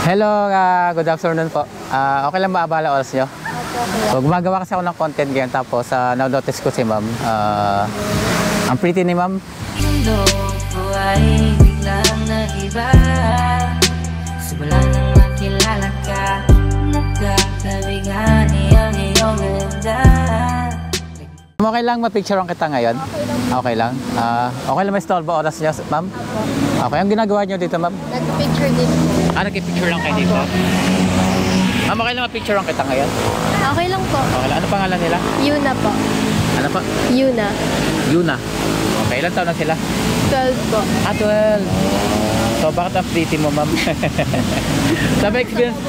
Hello, ah, good afternoon po. Ah, okay lang ba abala oras nyo? So, gumagawa kasi ako ng content ngayon tapos uh, na-notice ko si ma'am. Ah, ang pretty ni ma'am. mundo ko ay biglang nag-iba Simula nang makilala ka Nagkakabigani ang iyong ganda Okay lang mapicturean kita ngayon? Okay lang. Ah, okay lang may stall ba oras nyo, ma'am? Okay, ang ginagawa nyo dito, ma'am? Nag-picture din po. Ah, nag-picture lang kayo dito? Ma'am, okay lang mapicturean kita ngayon? Okay lang po. Okay lang. Ano pangalan nila? Yuna po. Ano pa? Yuna. Yuna. Okay, ilan taon na sila? 12 po. Ah, 12. So, bakit ang pretty mo, ma'am? so, may experience,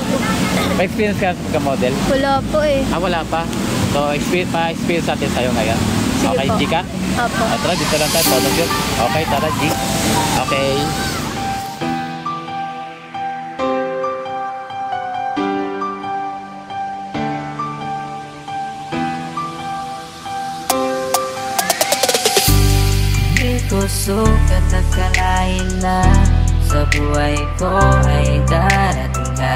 may experience ka sa model? Wala po eh. Ah, wala pa. So, experience, pa-experience natin sa'yo ngayon. Sige okay, po. G ka? Apo. Ah, tara, dito lang tayo. Tulog yun. Okay, tara, G. Okay. Sukat akalain na Sa buhay ko ay darating ka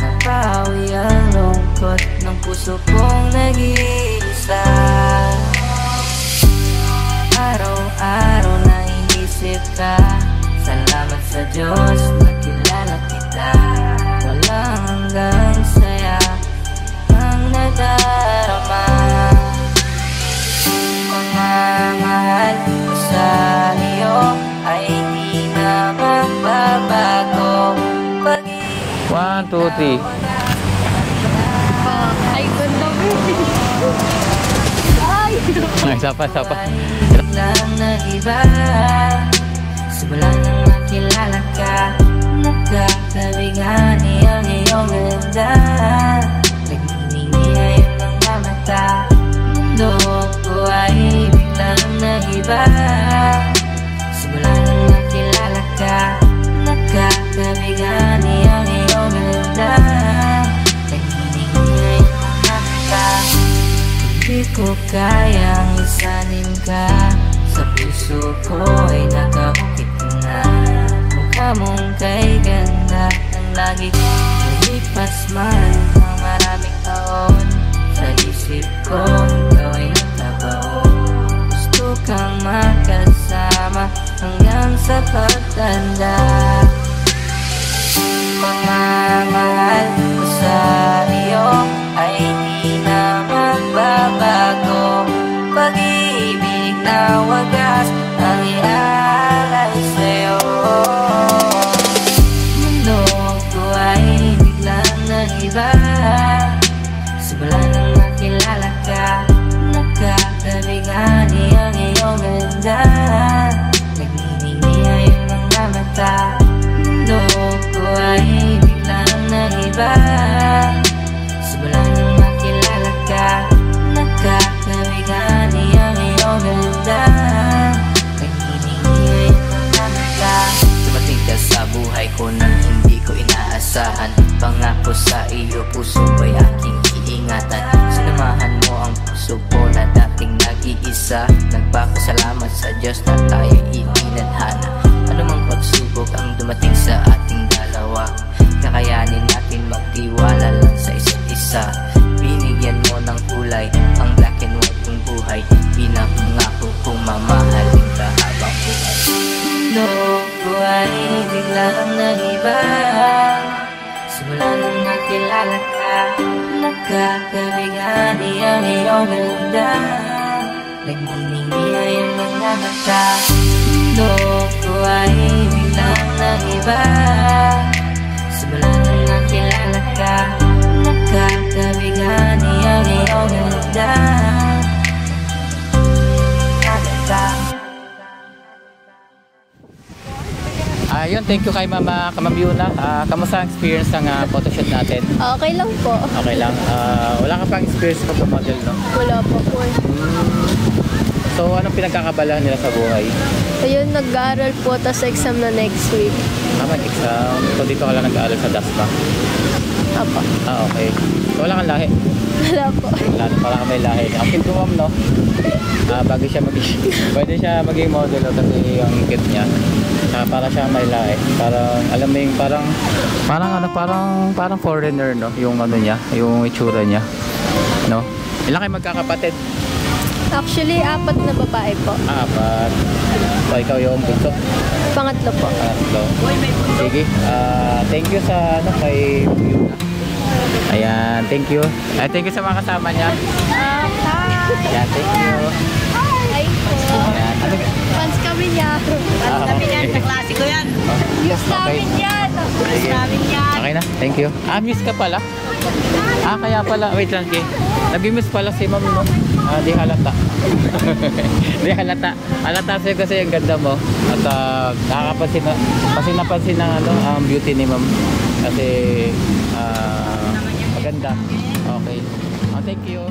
Napawi ang lungkot ng puso kong nag-iisa. Araw-araw na iisip ka Salamat sa Diyos nakilala kita Two, three. Ay, ganda mo. Ay! Ay, isa pa, isa pa. Biglang nag-iba Simula nang makilala ka Nagkakabigani ang iyong ganda Nagniningiyay ang mga mata Mundo ko ay biglang nag-iba ko kayang isanin ka. Sa puso ko ay nakaukit na. Mukha mong kay ganda Ang lagi kong nalipas man. Ang maraming taon Sa isip ko ikaw ay nagtabaon. Gusto kang makasama Hanggang sa pagtanda. Pagmamahal ko sa iyo buhay ko nang hindi ko inaasahan. Pangako sa iyo, puso ko'y aking iingatan. Sinamahan mo ang puso ko na dating nag-iisa. Nagpapasalamat sa Diyos na tayo itinadhana Anumang pagsubok ang dumating sa ating dalawa Kakayanin natin magtiwala lang sa isa't isa nakilala ka Nagkakabigani ang iyong ganda Nagniningiyay ang mga mata Mundo ko ay Ayun, thank you kay Mama Kamam Yuna. Ah, kamusta ang experience ng ah, photoshoot natin? Okay lang po. Okay lang. Ah, wala ka pang experience sa pag-model, no? Wala po po. So, anong pinagkakabalahan nila sa buhay? Ayun, nag-aaral po, tas exam na next week. Ah, mag-exam. So, dito ka lang nag-aaral sa DASPA. Apo. Ah, okay. So, wala kang lahi. Wala po. Wala na pala kami lahi. Ang cute ma'am, no? Ah, bago siya maging, pwede siya maging model, no? Kasi yung cute niya. Saka para siya may lahi. Parang, alam mo yung parang, parang ano, parang, parang foreigner, no? Yung ano niya, yung itsura niya. No? Ilan kayo magkakapatid? Actually, apat na babae po. Apat. So, ikaw yung bunso. Pangatlo po. Pangatlo. Sige. ah thank you sa, ano, kay Yuna. Ayan, thank you. Ay, thank you sa mga kasama niya. Ayan, thank you. Po. Ayan. Ano, Fans kami niya. Kami niyan. okay. Kaklase ko yan. News Okay. namin yan. Namin yan. Okay na, thank you. Ah, miss ka pala? Ah, kaya pala. Wait lang, Kay. Nag-miss pala si ma'am, no? Ah, di halata. di halata. Halata sa'yo kasi ang ganda mo. At ah, nakakapansin na, kasi napansin ng ano, ang beauty ni ma'am. Kasi, ah, maganda. Okay. Ah, thank you.